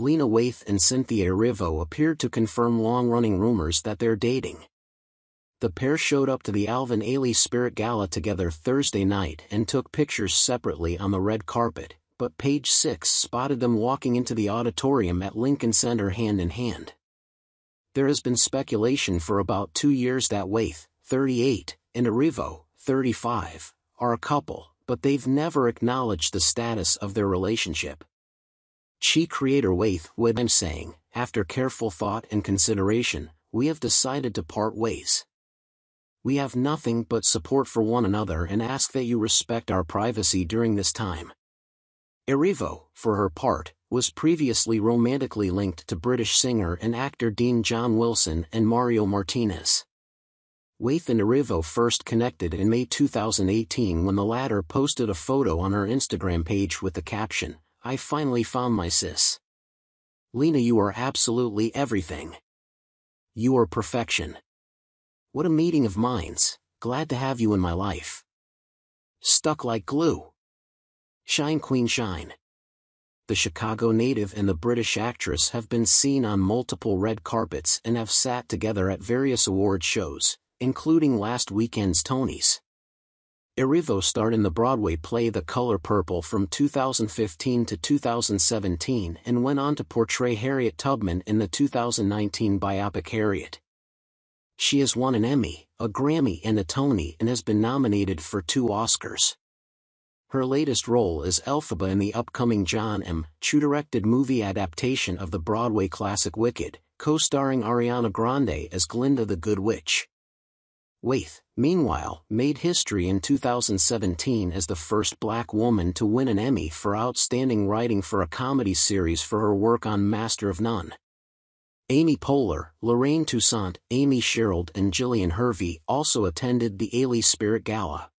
Lena Waithe and Cynthia Erivo appeared to confirm long-running rumors that they're dating. The pair showed up to the Alvin Ailey Spirit Gala together Thursday night and took pictures separately on the red carpet, but Page Six spotted them walking into the auditorium at Lincoln Center hand in hand. There has been speculation for about two years that Waithe, 38, and Erivo, 35, are a couple, but they've never acknowledged the status of their relationship. Chi creator Waithe would I'm saying, after careful thought and consideration, we have decided to part ways. We have nothing but support for one another and ask that you respect our privacy during this time. Erivo, for her part, was previously romantically linked to British singer and actor Dean John Wilson and Mario Martinez. Waithe and Erivo first connected in May 2018 when the latter posted a photo on her Instagram page with the caption, I finally found my sis. Lena you are absolutely everything. You are perfection. What a meeting of minds, glad to have you in my life. Stuck like glue. Shine Queen Shine. The Chicago native and the British actress have been seen on multiple red carpets and have sat together at various award shows, including last weekend's Tonys. Erivo starred in the Broadway play The Color Purple from 2015 to 2017 and went on to portray Harriet Tubman in the 2019 biopic Harriet. She has won an Emmy, a Grammy and a Tony and has been nominated for two Oscars. Her latest role is Elphaba in the upcoming John M. Chu-directed movie adaptation of the Broadway classic Wicked, co-starring Ariana Grande as Glinda the Good Witch. Waithe, meanwhile, made history in 2017 as the first black woman to win an Emmy for Outstanding Writing for a Comedy Series for her work on Master of None. Amy Poehler, Lorraine Toussaint, Amy Sherald and Gillian Hervey also attended the Ailey Spirit Gala.